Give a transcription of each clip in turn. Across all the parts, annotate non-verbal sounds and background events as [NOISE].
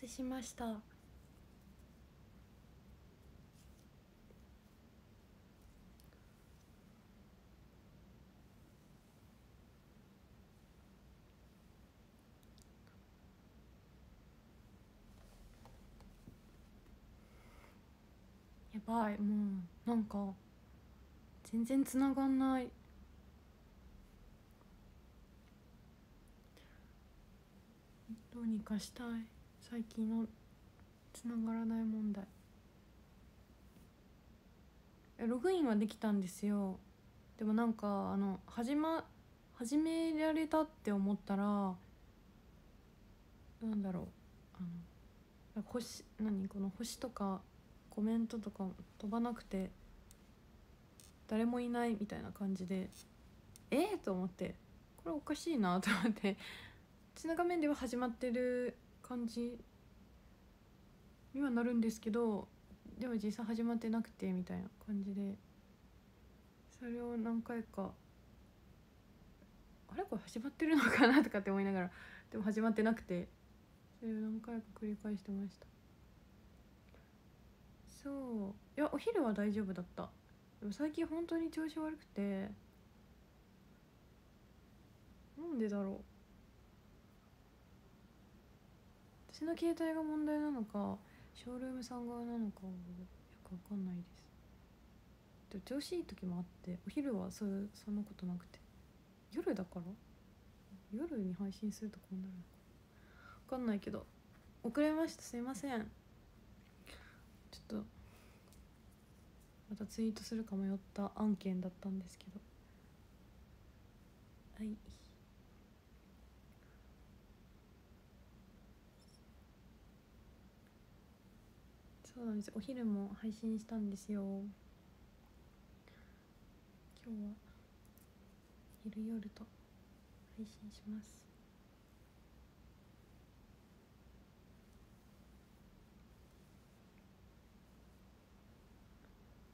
せしました。やばいもうなんか全然つながんない。どうにかしたい。最近のつながらない問題。ログインはできたんですよ。でもなんかあの始ま始められたって思ったらなんだろう。あの星何？この星とかコメントとか飛ばなくて誰もいないみたいな感じでえっ、と思ってこれおかしいなと思って。ちの画面では始まってる感じにはなるんですけどでも実際始まってなくてみたいな感じでそれを何回かあれ？これ始まってるのかなとかって思いながらでも始まってなくてそれを何回か繰り返してました。そう。いやお昼は大丈夫だった。でも最近本当に調子悪くてなんでだろう。私の携帯が問題なのかショールームさん側なのかよくわかんないです。で調子いい時もあってお昼はそうそんなことなくて。夜だから？夜に配信するとこうなるのか。わかんないけど遅れました。すいません。ちょっとまたツイートするか迷った案件だったんですけど。はい。そうなんですお昼も配信したんですよ。今日は昼夜と配信します。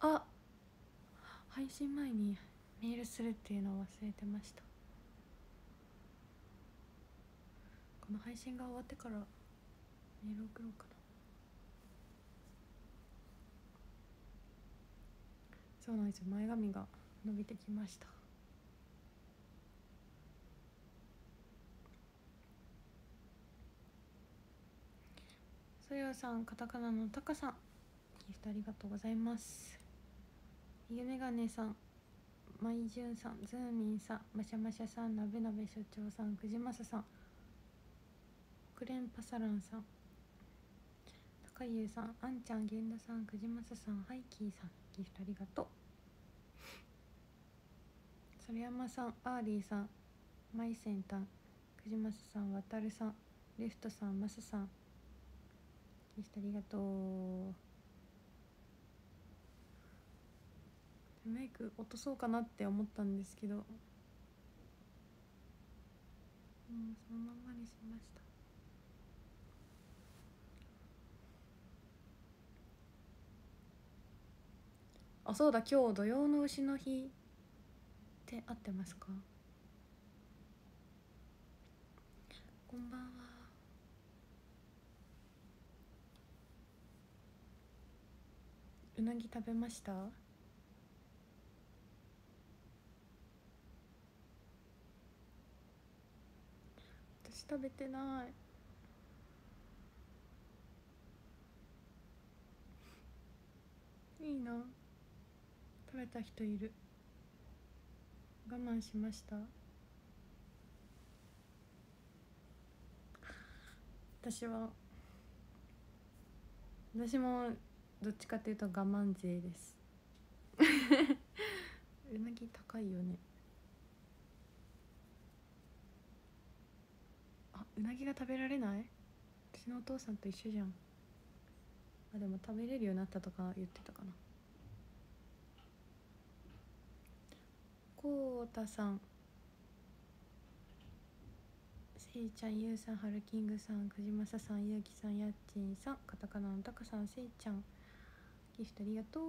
あ配信前にメールするっていうのを忘れてました。この配信が終わってからメール送ろうかな。そうなんですよ。前髪が伸びてきました。そよさんカタカナのタカさんギフトありがとうございます。ひげメガネさんまいじゅんさんズーミンさんましゃましゃさんなべなべ所長さんくじまささんクレンパサランさん高優さんあんちゃん源田さんくじまささんハイキーさんギフトありがとう。猿山さんアーリーさんマイセンタンくじまささんわたるさんレフトさんマサさんギフトありがとう。メイク落とそうかなって思ったんですけどもうそのままにしました。あそうだ今日土曜の牛の日って合ってますか？こんばんは。うなぎ食べました？私食べてない。いいな。食べた人いる。我慢しました。私は私もどっちかっていうと我慢勢です。[LAUGHS] うなぎ高いよね。あうなぎが食べられない？私のお父さんと一緒じゃん。あでも食べれるようになったとか言ってたかなこうたさんせいちゃんゆうさんはるきんぐさんくじまささんゆうきさんやっちんさんカタカナのたかさんせいちゃんギフトありがとう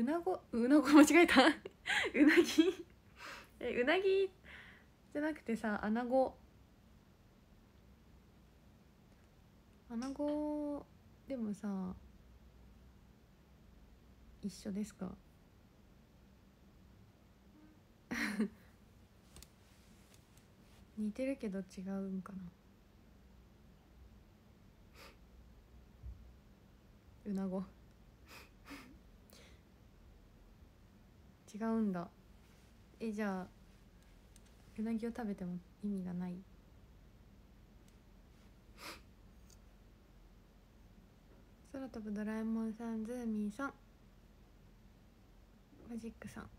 うなごうなご間違えた？[LAUGHS] うなぎ？えうなぎじゃなくてさアナゴ穴子でもさ一緒ですか？[LAUGHS] 似てるけど違うんかな。うなご。違うんだ。えじゃあうなぎを食べても意味がない。空飛ぶドラえもんさんズーミーさんマジックさん。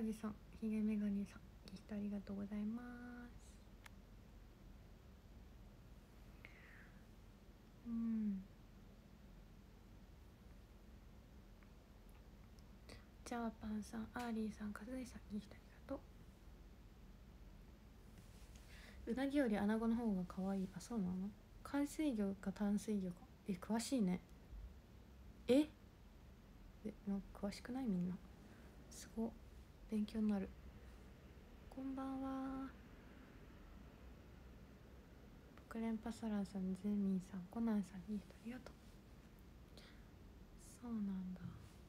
カジさんひげメガネさんギフトありがとうございます。うん。ジャーパンさんアーリーさんカズイさんギフトありがとう。うなぎよりアナゴの方が可愛いあそうなの？海水魚か淡水魚か。え詳しいね。ええなんか詳しくないみんな。すごっ。勉強になる。こんばんは。クレンパサランさんゼミンさんコナンさんいい人ありがとう。そうなんだ。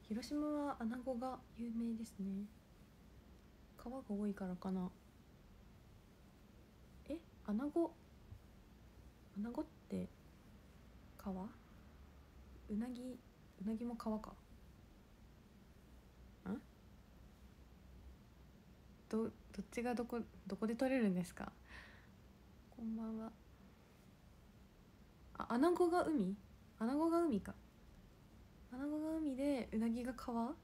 広島はアナゴが有名ですね。川が多いからかな。えアナゴ？アナゴって川？うなぎ？うなぎも川か。どどっちがどこどこで取れるんですか？こんばんは。あアナゴが海？アナゴが海か。アナゴが海でうなぎが川？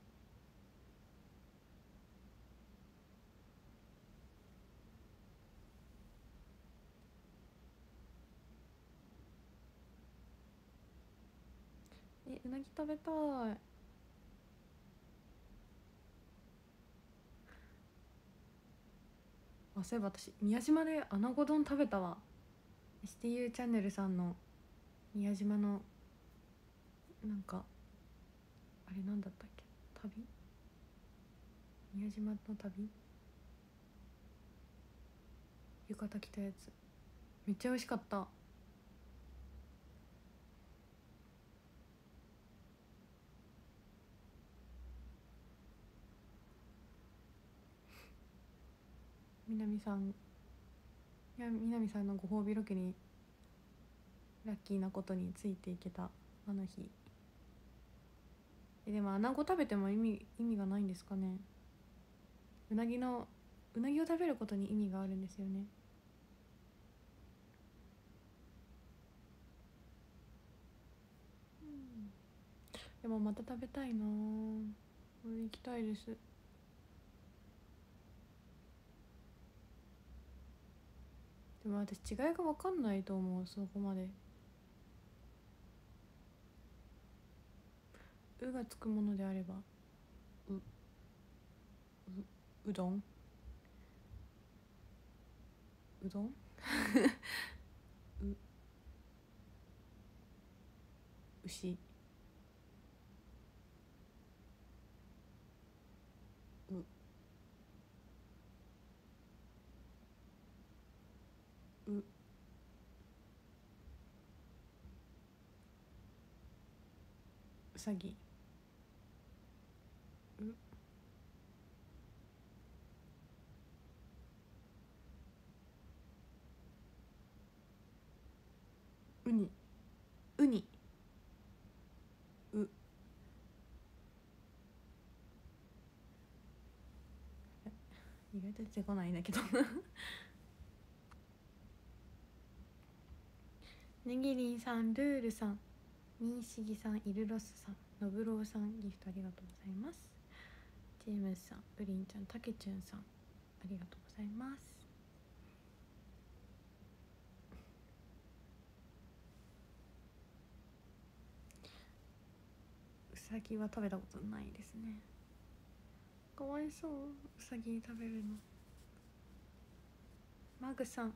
えうなぎ食べたい。あそういえば私宮島で穴子丼食べたわ。STU チャンネルさんの宮島のなんかあれなんだったっけ？旅？宮島の旅？浴衣着たやつ。めっちゃ美味しかった。南さんいや南さんのご褒美ロケにラッキーなことについていけたあの日。えでもアナゴ食べても意味意味がないんですかね。うなぎのうなぎを食べることに意味があるんですよね。でもまた食べたいな。俺行きたいです。でも私違いが分かんないと思うそこまで「う」がつくものであれば。うううどん？うどん？[LAUGHS] う牛うううさぎううにうにう。意外と出てこないんだけど。ねぎりんさんルールさんみーしぎさんイルロスさんのぶろうさんギフトありがとうございます。ジェームスさんプリンちゃんたけちゅんさんありがとうございます。うさぎは食べたことないですね。かわいそううさぎ食べるの。マグさん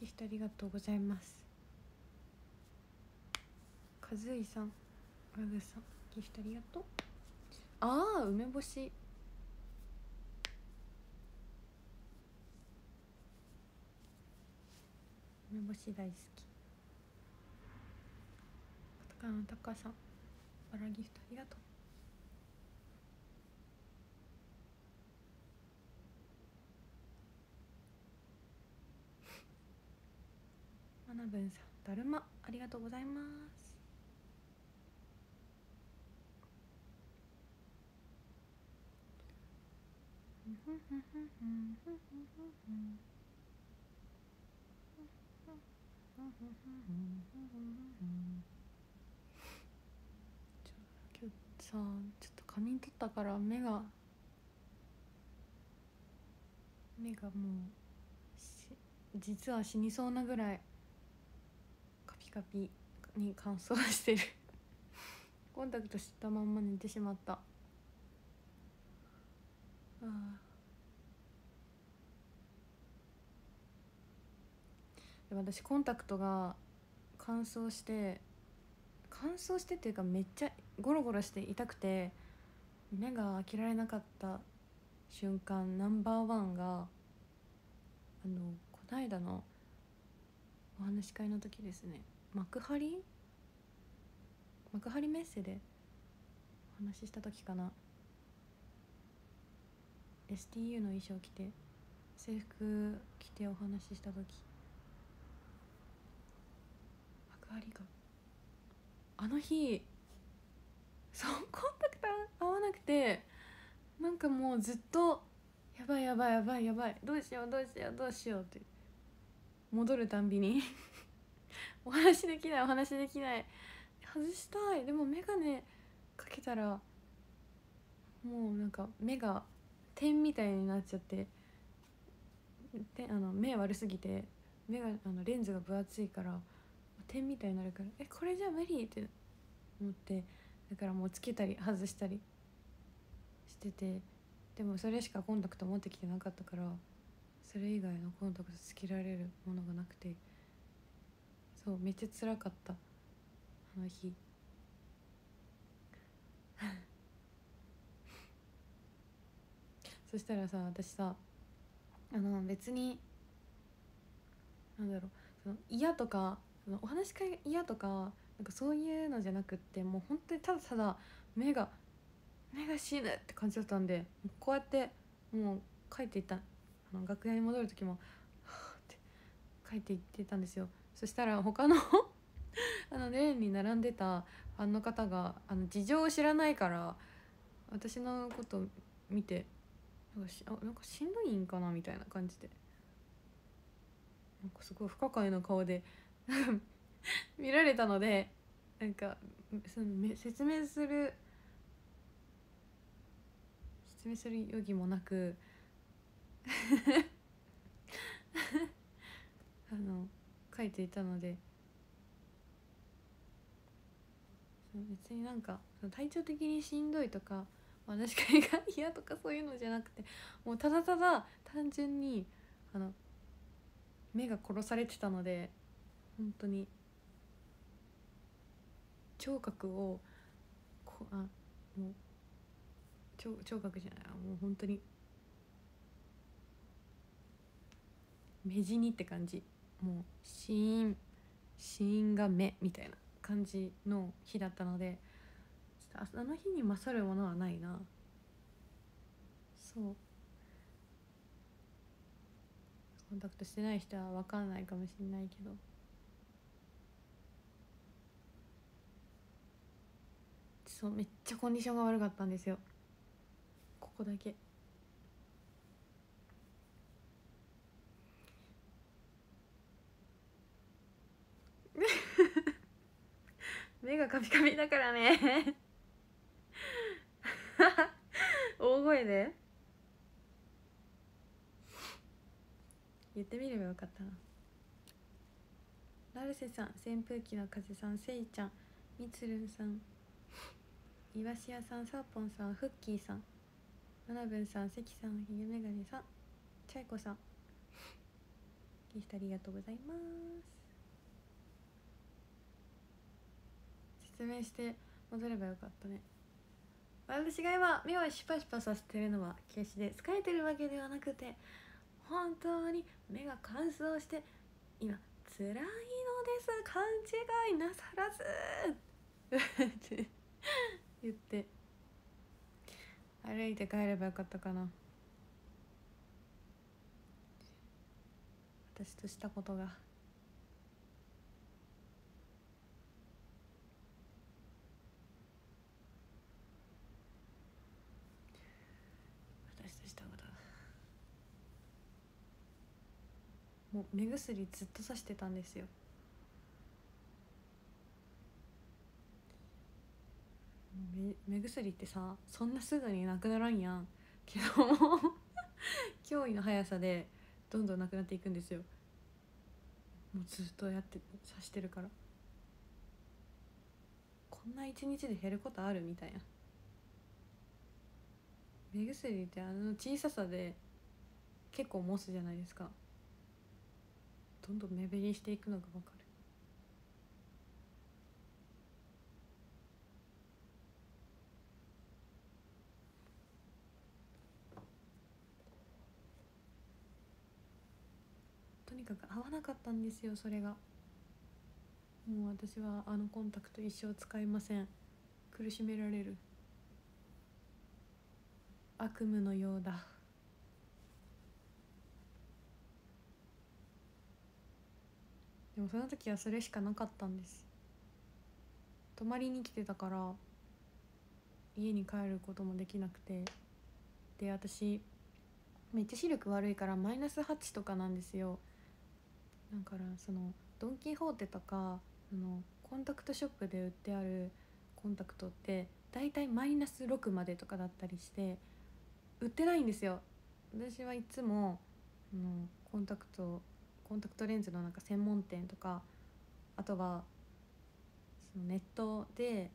ギフトありがとうございます。和井さんマグさんギフトありがとう。ああ梅干し。干し大好き。カタカナさんバラギフトありがとう。マナブンさんだるまありがとうございますちょ今日さちょっと仮眠取ったから目が目がもうし実は死にそうなぐらいカピカピに乾燥してる。コンタクトしたまんま寝てしまった。ああで私コンタクトが乾燥して乾燥してっていうかめっちゃゴロゴロして痛くて目が開けられなかった瞬間ナンバーワンがあのこないだのお話し会の時ですね。幕張？幕張メッセでお話しした時かな。STU の衣装着て制服着てお話しした時幕張があの日そうコンタクト合わなくてなんかもうずっとやばいやばいやばいやばいどうしようどうしようどうしようって戻るたんびに [LAUGHS] お話できないお話できない外したい。でも眼鏡かけたらもうなんか目が点みたいになっちゃってであの目悪すぎて目があのレンズが分厚いから点みたいになるからえこれじゃ無理って思ってだからもうつけたり外したりしててでもそれしかコンタクト持ってきてなかったからそれ以外のコンタクトつけられるものがなくてそうめっちゃ辛かったあの日。[LAUGHS] そしたらさ私さあの別になんだろうその嫌とかそのお話し会嫌とかなんかそういうのじゃなくってもう本当にただただ目が目が死ぬって感じだったんでこうやってもう帰っていったあの楽屋に戻る時も「はあ」って帰っていってたんですよ。そしたら他の [LAUGHS] あのレーンに並んでたファンの方があの事情を知らないから私のこと見てなんかしあなんかしんどいんかなみたいな感じで。なんかすごい不可解な顔で [LAUGHS] 見られたのでなんかその説明する説明する余儀もなく [LAUGHS] あの書いていたので別になんか体調的にしんどいとか話し会が嫌とかそういうのじゃなくてもうただただ単純にあの目が殺されてたので本当に聴覚をこあもう聴聴覚じゃないもう本当に目死にって感じ。もう死因死因が目みたいな感じの日だったのであの日に勝るものはないな。そう。コンタクトしてない人は分かんないかもしれないけど。そうめっちゃコンディションが悪かったんですよ。ここだけ。[LAUGHS] 目がカピカピだからね。[LAUGHS] 大声で？言ってみればよかったな。成瀬さん扇風機の風さんせいちゃんみつるんさん。いわしやさんさーぽんさんフッキーさん。まなぶんさん関さんひげめがねさん。ちゃいこさん。ギフトありがとうございます。説明して戻ればよかったね。私が今目をシュパシュパさせてるのは決して疲れてるわけではなくて本当に目が乾燥して今辛いのです。勘違いなさらず。って言って歩いて帰ればよかったかな。私としたことが私としたことがもう目薬ずっとさしてたんですよ。目薬ってさそんなすぐになくならんやん。けども [LAUGHS] 驚異の速さでどんどんなくなっていくんですよ。もうずっとやって刺してるから。こんな一日で減ることあるみたいな。目薬ってあの小ささで結構持つじゃないですか。どんどん目減りしていくのが分かる。とにかく合わなかったんですよそれが。もう私はあのコンタクト一生使いません。苦しめられる。悪夢のようだ。でもその時はそれしかなかったんです。泊まりに来てたから家に帰ることもできなくて。で私めっちゃ視力悪いからマイナス8とかなんですよ。だからそのドン・キホーテとかあのコンタクトショップで売ってあるコンタクトって大体マイナス6までとかだったりして売ってないんですよ。私はいつもあのコンタクトコンタクトレンズのなんか専門店とかあとはそのネットで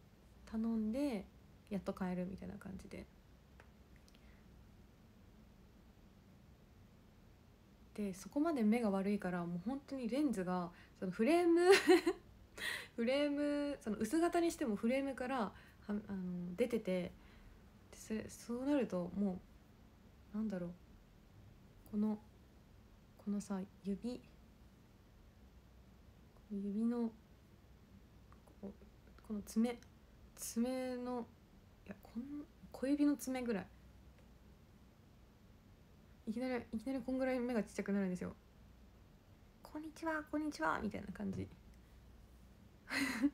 頼んでやっと買えるみたいな感じで。でそこまで目が悪いからもう本当にレンズがそのフレーム [LAUGHS] フレームその薄型にしてもフレームからはあの出ててそそうなるともうなんだろう。このこのさ指。指の。この爪。爪の。いやこん小指の爪ぐらい。いきなりいきなりこんぐらい目がちっちゃくなるんですよ「こんにちはこんにちは」みたいな感じ。[LAUGHS]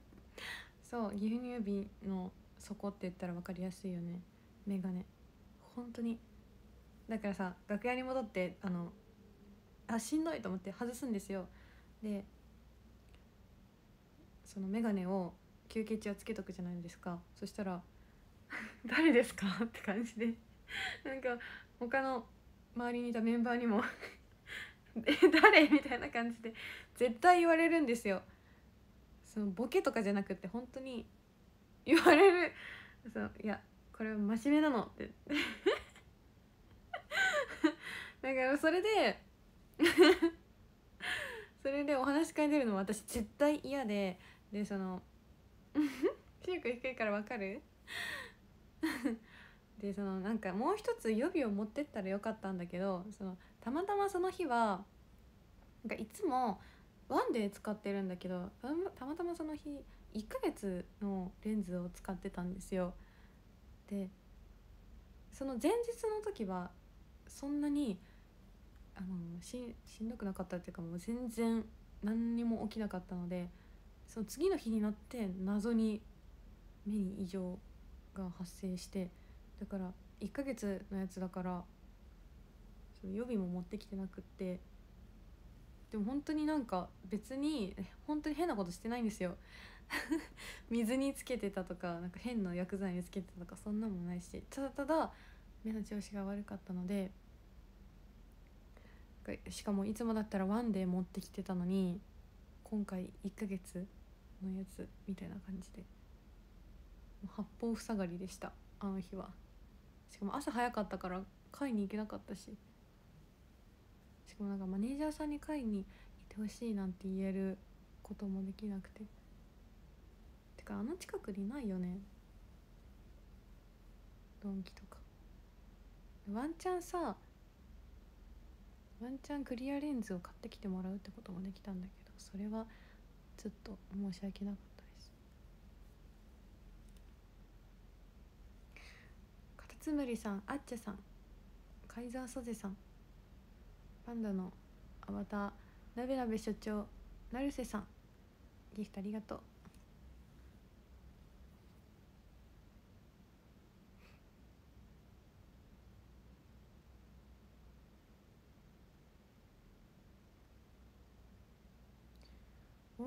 そう牛乳指の底って言ったら分かりやすいよね。眼鏡。本当に。だからさ楽屋に戻ってあのあしんどいと思って外すんですよ。でその眼鏡を休憩中はつけとくじゃないですか。そしたら「[LAUGHS] 誰ですか?」って感じで。[LAUGHS] なんか他の周りにいたメンバーにも「[LAUGHS] え誰?」みたいな感じで絶対言われるんですよ。そのボケとかじゃなくて本当に言われる。そういやこれは真面目なの。って。だからそれで [LAUGHS] それでお話し会出るのも私絶対嫌ででその [LAUGHS] 視力低いからわかる？[LAUGHS] でそのなんかもう一つ予備を持ってったらよかったんだけどそのたまたまその日はなんかいつもワンデー使ってるんだけどたまたまその日1ヶ月のレンズを使ってたんですよ。でその前日の時はそんなにあのししんどくなかったっていうかもう全然何にも起きなかったのでその次の日になって謎に目に異常が発生してだから1ヶ月のやつだからその予備も持ってきてなくってでも本当になんか別に本当に変なことしてないんですよ。[LAUGHS] 水につけてたとかなんか変な薬剤につけてたとかそんなもないしただただ目の調子が悪かったのでしかもいつもだったらワンデー持ってきてたのに今回1ヶ月のやつみたいな感じで。八方塞がりでしたあの日は。しかも朝早かったから買いに行けなかったし。しかもなんかマネージャーさんに買いに行ってほしいなんて言えることもできなくて。てかあの近くにないよね。ドンキとか。ワンチャンさワンチャンクリアレンズを買ってきてもらうってこともできたんだけどそれはちょっと申し訳なかったです。カタツムリさんあっちゃさんカイザーソゼさんパンダのアバターなべなべ所長成瀬さんギフトありがとう。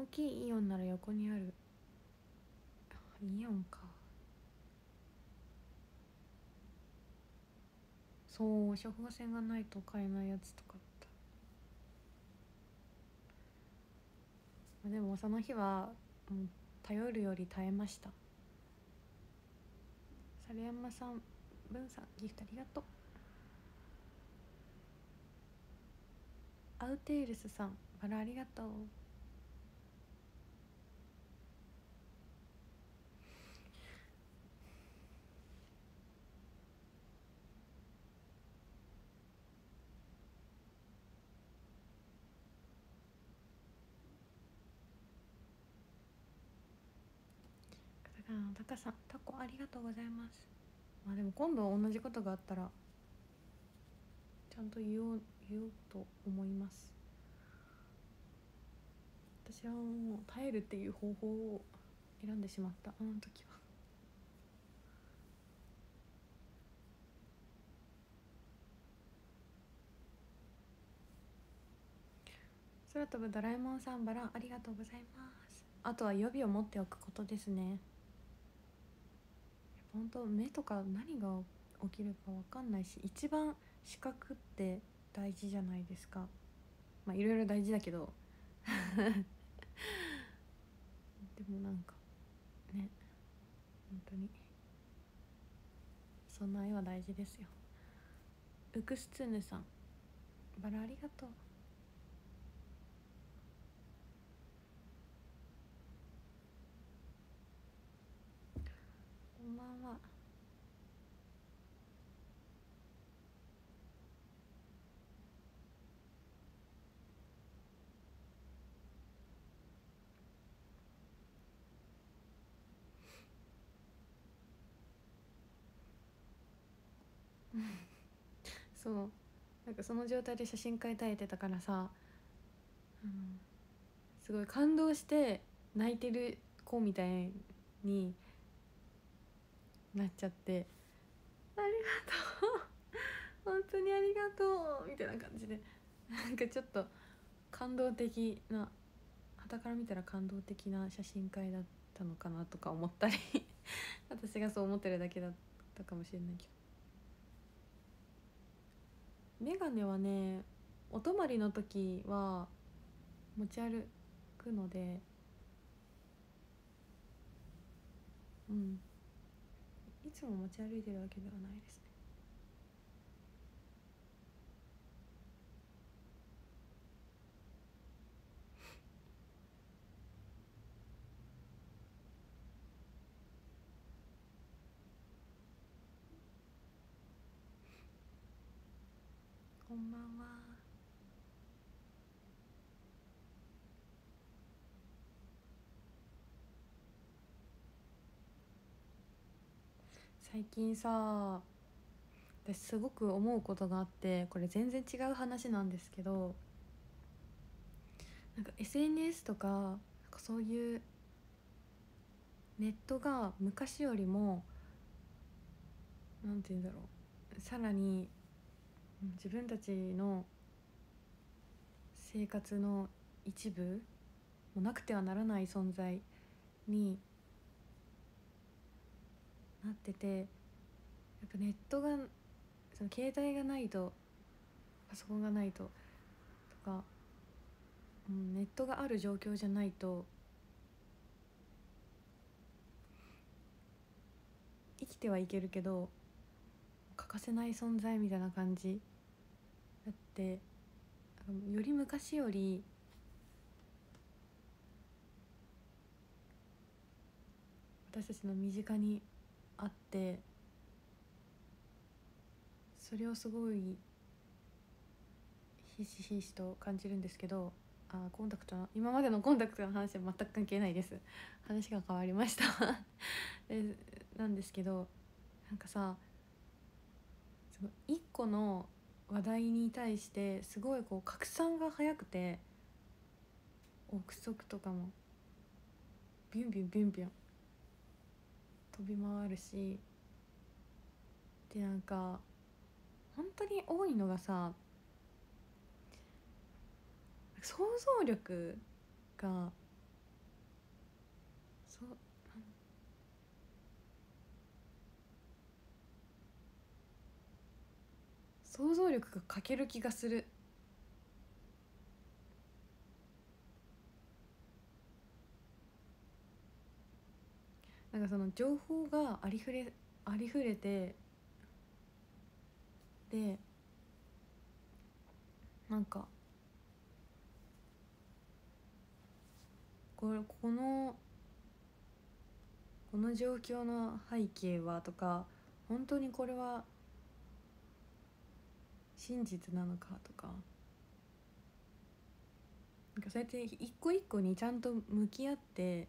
大きいイオンなら横にある。イオンか。そう処方箋がないと買えないやつとかあった。でもその日は、頼るより耐えました。猿山さん文さんギフトありがとう。アウテールスさんバラありがとう。タカさんタコありがとうございます。まあでも今度同じことがあったらちゃんと言おう言おうと思います。私はもう耐えるっていう方法を選んでしまったあの時は。空飛ぶドラえもんさんバラありがとうございます。あとは予備を持っておくことですね。本当目とか何が起きるか分かんないし一番視覚って大事じゃないですか。まあいろいろ大事だけど。[LAUGHS] でもなんかね。本当に。そんな絵は大事ですよ。ウクスツヌさん。バラありがとう。んばんは。[LAUGHS] そう。なんかその状態で写真会耐えてたからさ、うん、すごい感動して泣いてる子みたいになっちゃって「ありがとう。本当にありがとう」みたいな感じで。なんかちょっと感動的な傍から見たら感動的な写真会だったのかなとか思ったり。[LAUGHS] 私がそう思ってるだけだったかもしれないけど。眼鏡はねお泊まりの時は持ち歩くので。うん。つも持ち歩いてるわけではないですね。こんばんは。最近さ私すごく思うことがあってこれ全然違う話なんですけどなんか SNS とかそういうネットが昔よりもなんて言うんだろうさらに自分たちの生活の一部もなくてはならない存在になっててやっぱネットがその携帯がないとパソコンがないととか、うん、ネットがある状況じゃないと生きてはいけるけど欠かせない存在みたいな感じだってより昔より私たちの身近にってそれをすごいひしひしと感じるんですけどあコンタクトの今までのコンタクトの話は全く関係ないです。話が変わりました。[LAUGHS] でなんですけどなんかさその1個の話題に対してすごいこう拡散が早くて憶測とかもビュンビュンビュンビュン。飛び回るしでなんか本当に多いのがさ想像力がそう想像力が欠ける気がする。なんかその情報がありふれありふれてでなんかこれこのこの状況の背景はとか本当にこれは真実なのかとかなんかそうやって一個一個にちゃんと向き合って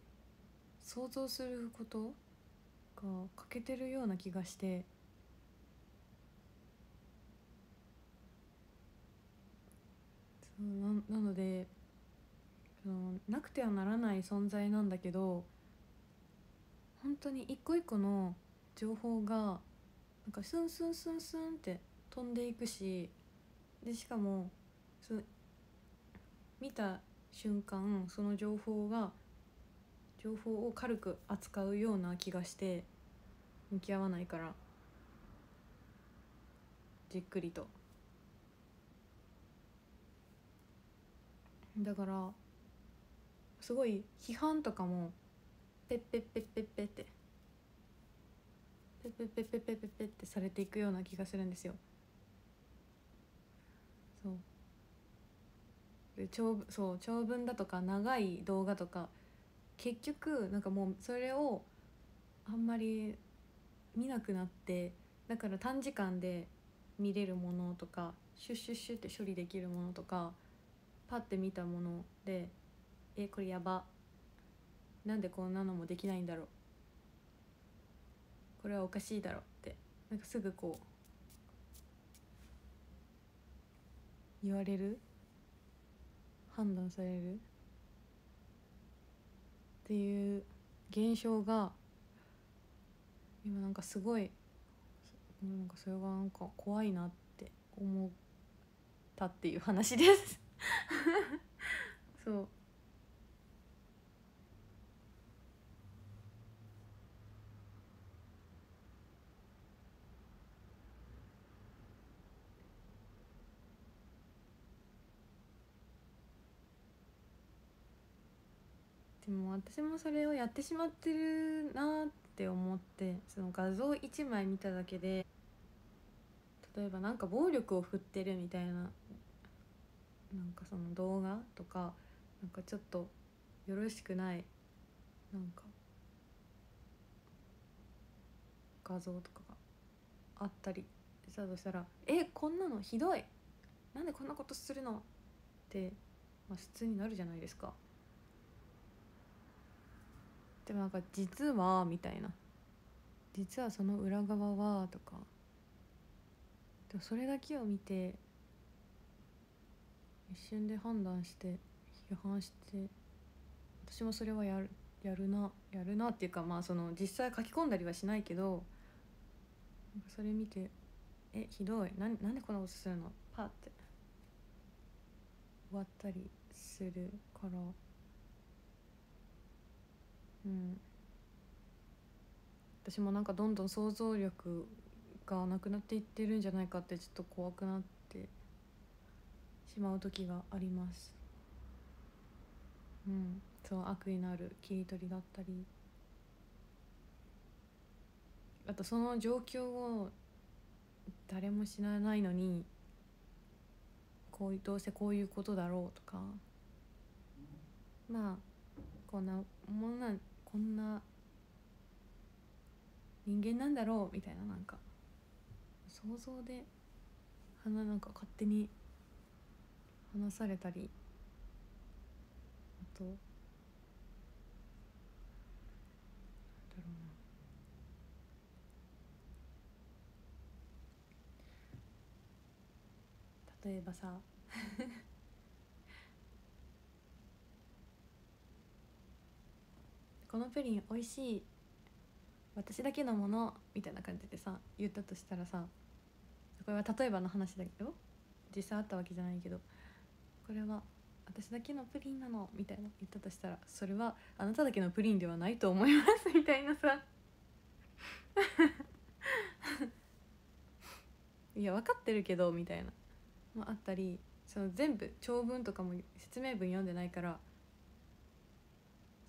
想像することが欠けてるような気がして。そうななのでそのなくてはならない存在なんだけど本当に一個一個の情報がなんかスンスンスンスンって飛んでいくしでしかもそ見た瞬間その情報が情報を軽く扱うような気がして向き合わないからじっくりと。だからすごい批判とかもペッペッペッペッペッってペッペッペッペッペッペッペッってされていくような気がするんですよそう長そう長文だとか長い動画とか結局なんかもうそれをあんまり見なくなってだから短時間で見れるものとかシュッシュッシュって処理できるものとかパッて見たものでえこれやばなんでこんなのもできないんだろうこれはおかしいだろうってなんかすぐこう言われる判断される。っていう現象が今なんかすごいなんかそれがなんか怖いなって思ったっていう話です。[LAUGHS] そう。でも私もそれをやってしまってるなって思ってその画像1枚見ただけで例えばなんか暴力を振ってるみたいななんかその動画とかなんかちょっとよろしくないなんか画像とかがあったりしたとしたら「えこんなのひどいなんでこんなことするの?」って、まあ、普通になるじゃないですか。でもなんか実はみたいな実はその裏側はとかでもそれだけを見て一瞬で判断して批判して私もそれはやるやるなやるなっていうかまあその実際書き込んだりはしないけどそれ見て「えひどいななんでこんなことするの?」パッて終わったりするから。うん。私もなんかどんどん想像力がなくなっていってるんじゃないかってちょっと怖くなってしまう時があります。うん。そう悪意のある切り取りだったり。あとその状況を誰も知らないのにこういうどうせこういうことだろうとか。まあこんなもんなんこんな人間なんだろうみたいななんか想像で花なんか勝手に話されたりあとなんだろうな。例えばさ [LAUGHS] このプリン美味しい私だけのものみたいな感じでさ言ったとしたらさこれは例えばの話だけど実際あったわけじゃないけどこれは私だけのプリンなのみたいな言ったとしたらそれはあなただけのプリンではないと思いますみたいなさ。[LAUGHS] いや分かってるけどみたいな。もあったりその全部長文とかも説明文読んでないから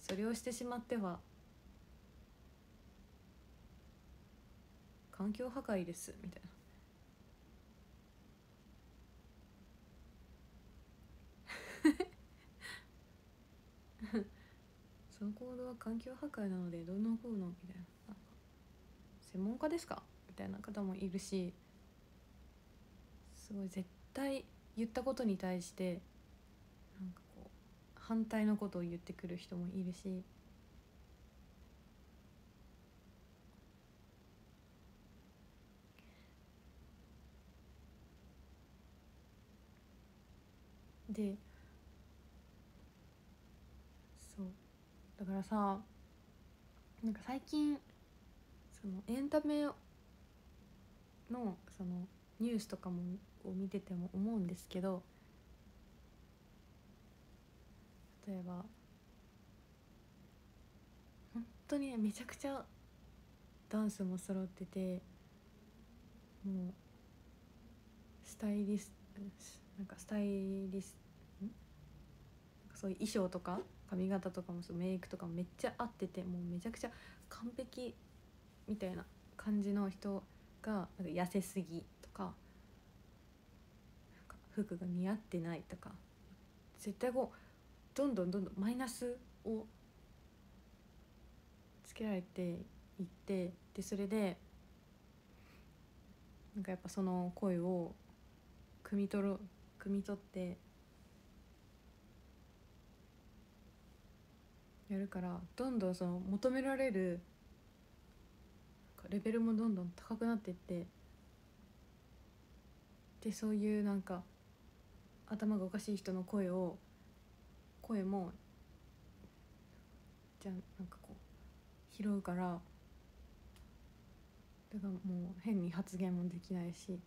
それをしてしまっては環境破壊ですみたいな。[LAUGHS] その行動は環境破壊なのでどうのこうのみたいな。専門家ですか？みたいな方もいるしすごい絶対言ったことに対して反対のことを言ってくる人もいるし。でそう。だからさなんか最近そのエンタメのそのニュースとかもを見てても思うんですけど例えば。本当にめちゃくちゃダンスも揃っててもうスタイリスなんかスタイリスん？そういう衣装とか髪型とかもそうメイクとかもめっちゃ合っててもうめちゃくちゃ完璧みたいな感じの人がなんか痩せすぎとか服が似合ってないとか絶対こうどんどんどんどんマイナスをつけられていってでそれでなんかやっぱその声を汲み取ろ汲み取ってやるからどんどんその求められるレベルもどんどん高くなっていってでそういうなんか頭がおかしい人の声を声もじゃなんかこう拾うからだからもう変に発言もできないし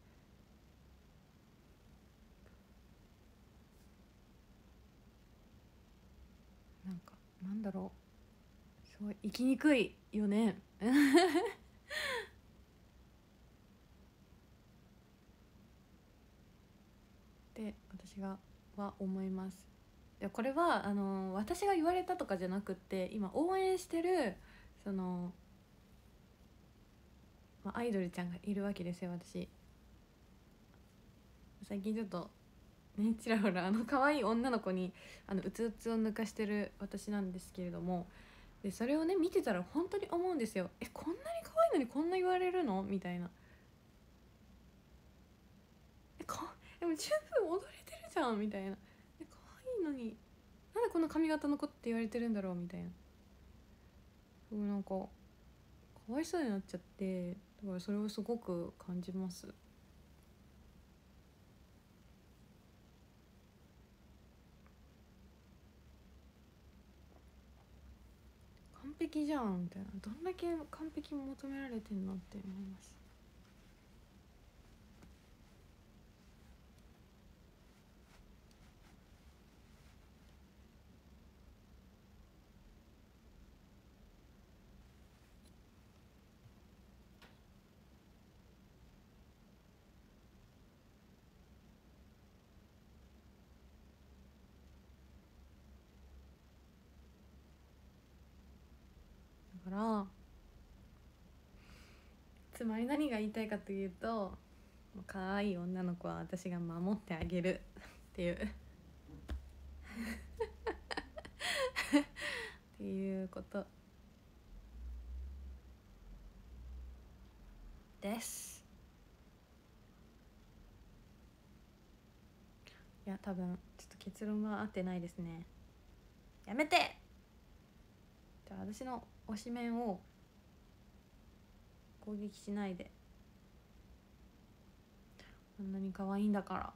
なんかなんだろう。すごい生きにくいよね。[LAUGHS] って私がは思います。いやこれはあの私が言われたとかじゃなくって今応援してるその、まあ、アイドルちゃんがいるわけですよ私。最近ちょっとねちらほらあの可愛い女の子にあのうつうつを抜かしてる私なんですけれども。でそれをね見てたら本当に思うんですよ。えこんなに可愛いのにこんな言われるの？みたいな。えかでも十分踊れてるじゃんみたいな。いのになんでこの髪型の子って言われてるんだろうみたいな。そうなんかかわいそうになっちゃってだからそれをすごく感じます。完璧じゃんみたいな。どんだけ完璧求められてんのって思いますだから。つまり何が言いたいかというと可愛い女の子は私が守ってあげるっていう。[LAUGHS] っていうこと。です。いや多分ちょっと結論が合ってないですね。やめて。じゃあ私の推しメンを攻撃しないで。あんなに可愛いんだから。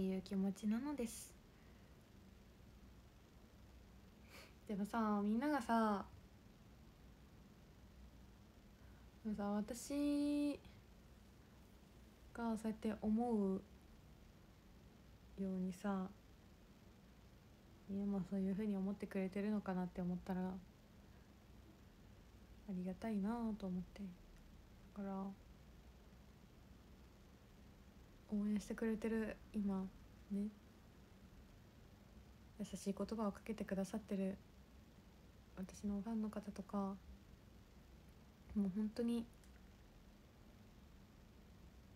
いう気持ちなのです。でもさみんながさでもさ私がそうやって思うようにさ家もそういうふうに思ってくれてるのかなって思ったらありがたいなと思って。だから応援してくれてる今ね。優しい言葉をかけてくださってる私のファンの方とかもう本当に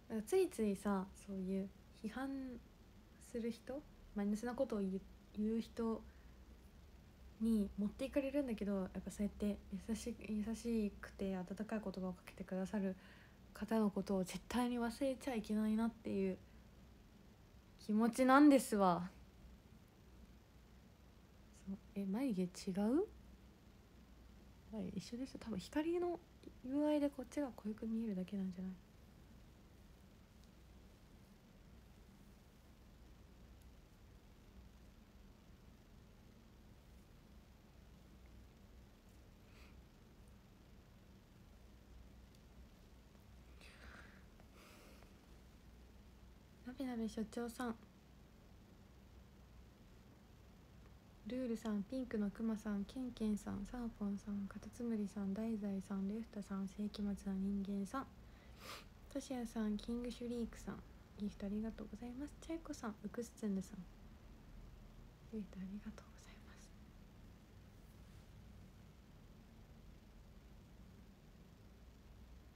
だかついついさそういう批判する人マイナスなことを言う言う人に持っていかれるんだけどやっぱそうやって優し優しくて温かい言葉をかけてくださる方のことを絶対に忘れちゃいけないなっていう気持ちなんですわ。え眉毛違う？はい一緒ですよ。多分光の友愛でこっちが濃く見えるだけなんじゃない？なべなべ所長さん。ルールさんピンクのくまさんケンケンさんサーポンさんカタツムリさん大財さんレフタさん世紀末な人間さん。トシヤさんキングシュリークさん。ギフトありがとうございます。チャイコさんウクスツンヌさん。ギフトありがとうございます。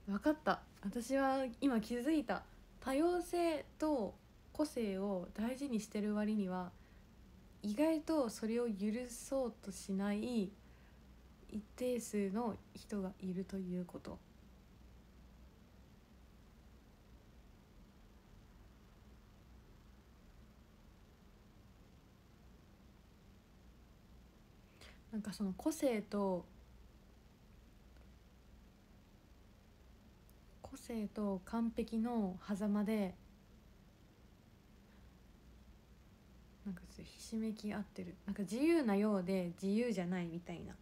分かった。私は今気づいた。多様性と個性を大事にしてる割には意外とそれを許そうとしない一定数の人がいるということ。なんかその個性と個性と完璧の狭間でなんかひしめき合ってる。なんか自由なようで自由じゃないみたいな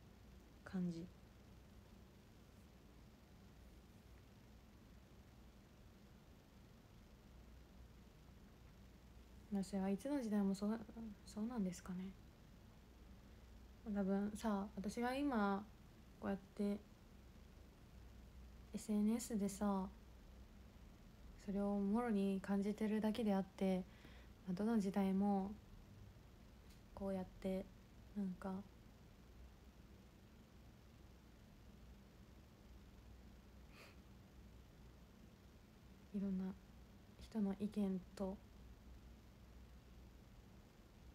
感じ。私はいつの時代もそうそうなんですかね。多分さ私が今こうやって SNS でさそれをもろに感じてるだけであってどの時代もこうやってなんかいろんな人の意見と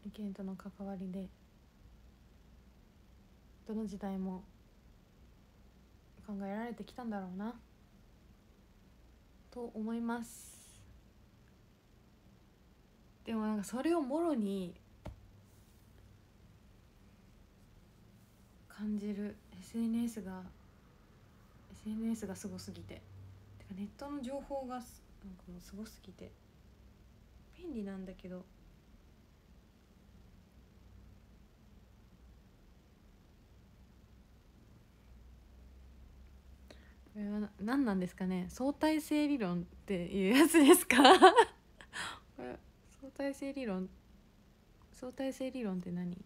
意見との関わりでどの時代も考えられてきたんだろうなと思います。でもなんかそれをもろに感じる。SNS が SNS がすごすぎて。てかネットの情報がすなんかもうすごすぎて。便利なんだけど。これは何なんですかね。相対性理論っていうやつですか？[LAUGHS] 相対性理論相対性理論って何？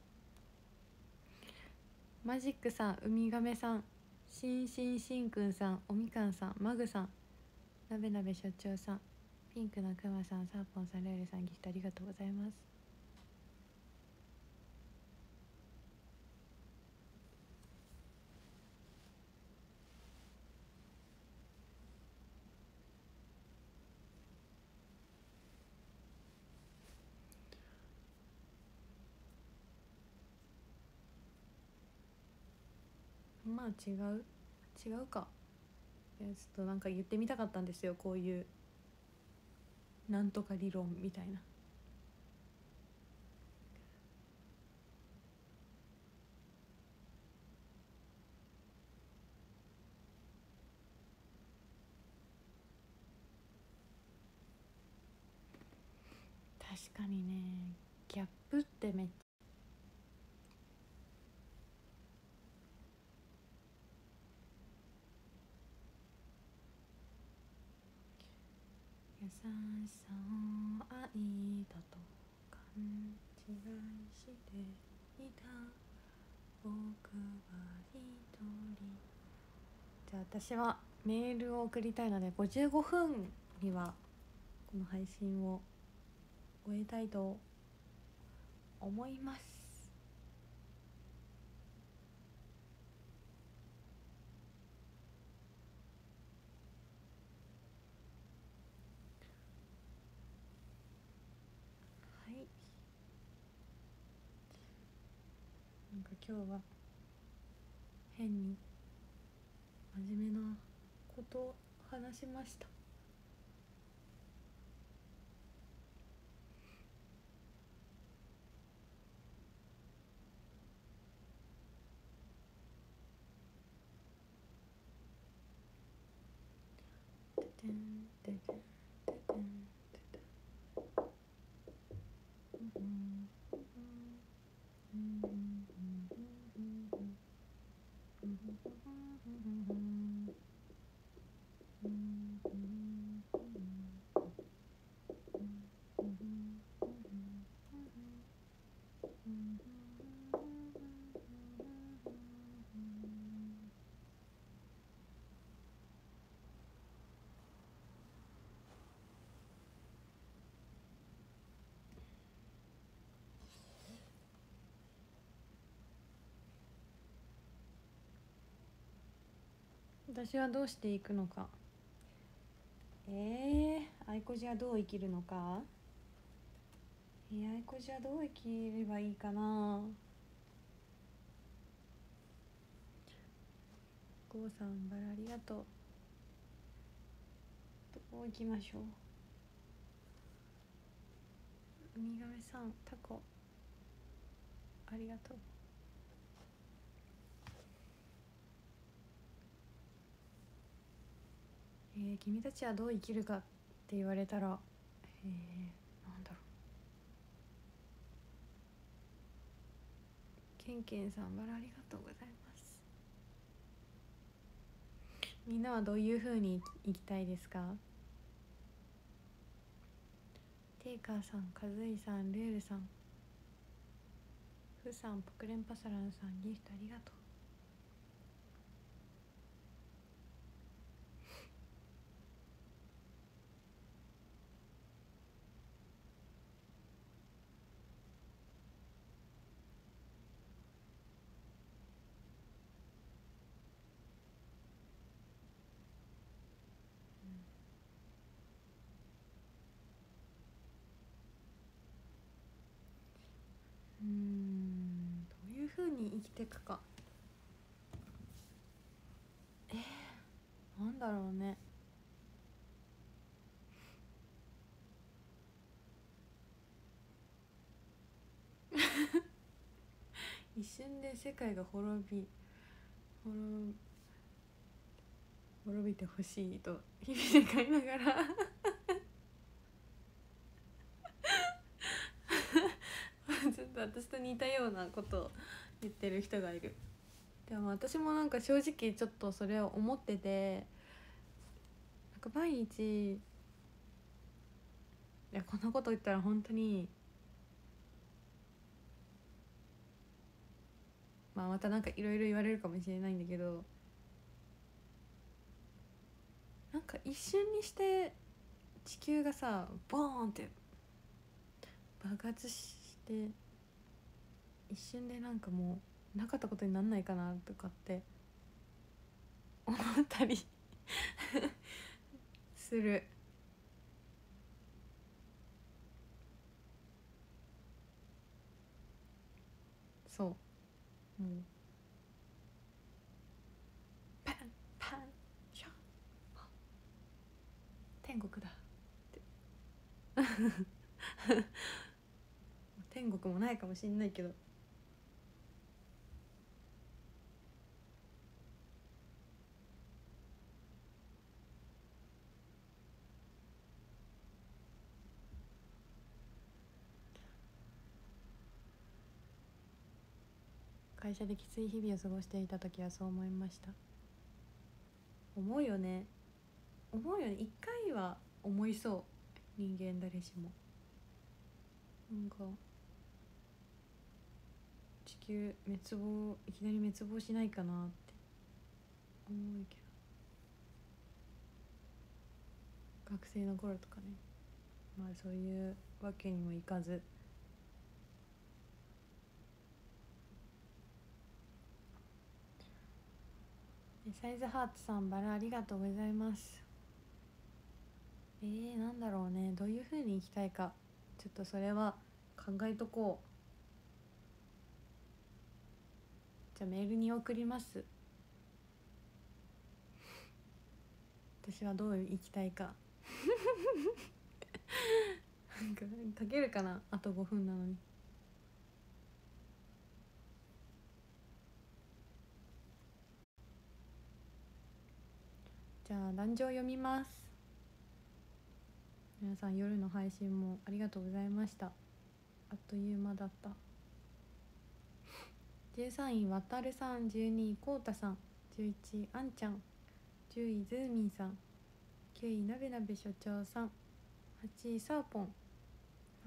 マジックさんウミガメさんしんしんしんくんさんおみかんさんマグさんなべなべ所長さんピンクのくまさんサーポンさんレールさんギフトありがとうございます。あ違う。違うか。いやちょっとなんか言ってみたかったんですよ。こういうなんとか理論みたいな。確かにねギャップってめっちゃ優しさを愛だと勘違いしていた僕は一人じゃあ私はメールを送りたいので55分にはこの配信を終えたいと思いますはいなんか今日は変に真面目なことを話しました。ててんててんてんうん。Mm-hmm. 私はどうしていくのか。えー、愛子じはどう生きるのか。えー、愛子じはどう生きればいいかな。ゴーさんバラありがとう。どう行きましょう。ウミガメさんタコ。ありがとう。えー、君たちはどう生きるかって言われたらえー、なんだろう。ケンケンさんバラありがとうございます。みんなはどういうふうに生きたいですか？テイカーさん、カズイさん、ルールさんフさん、ポクレンパサランさん、ギフトありがとううんどういうふうに生きていくか。えー、なんだろうね。[LAUGHS] 一瞬で世界が滅び滅滅びてほしいと日々願いながら。[LAUGHS] ちょっと私と似たようなことを言ってる人がいる。でも私もなんか正直ちょっとそれを思っててなんか毎日いやこんなこと言ったら本当にまあまたなんかいろいろ言われるかもしれないんだけどなんか一瞬にして地球がさボーンって爆発して一瞬でなんかもうなかったことになんないかなとかって思ったり [LAUGHS] する。そう、もうん、パンパンシャ天国だ。って。[LAUGHS] 天国もないかもしんないけど。会社できつい日々を過ごしていた時はそう思いました。思うよね。思うよね。一回は思いそう。人間誰しも。なんか地球滅亡いきなり滅亡しないかなって。思うけど。学生の頃とかね。まあそういうわけにもいかず。サイズハートさんバラありがとうございます。えー、なんだろうね。どういう風に生きたいか。ちょっとそれは考えとこう。じゃあメールに送ります。私はどう生きたいか。なんか書けるかな？あと5分なのに。じゃあ壇上読みます。皆さん夜の配信もありがとうございました。あっという間だった。13位わたるさん12位こうたさん11位あんちゃん10位ズーミンさん9位なべなべ所長さん8位サーポン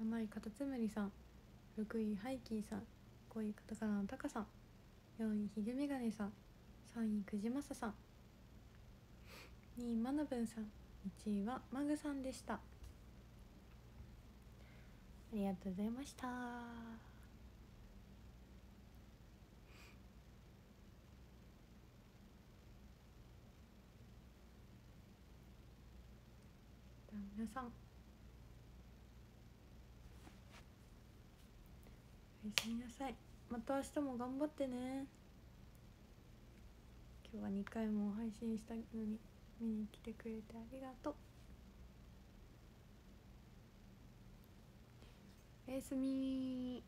7位カタツムリさん6位ハイキーさん5位カタカナのタカさん4位ひげメガネさん3位くじまささん2位まなぶんさん1位はマグさんでした。ありがとうございました。皆さん。おやすみなさい。また明日も頑張ってね。今日は2回も配信したのに。見に来てくれてありがとう。おやすみ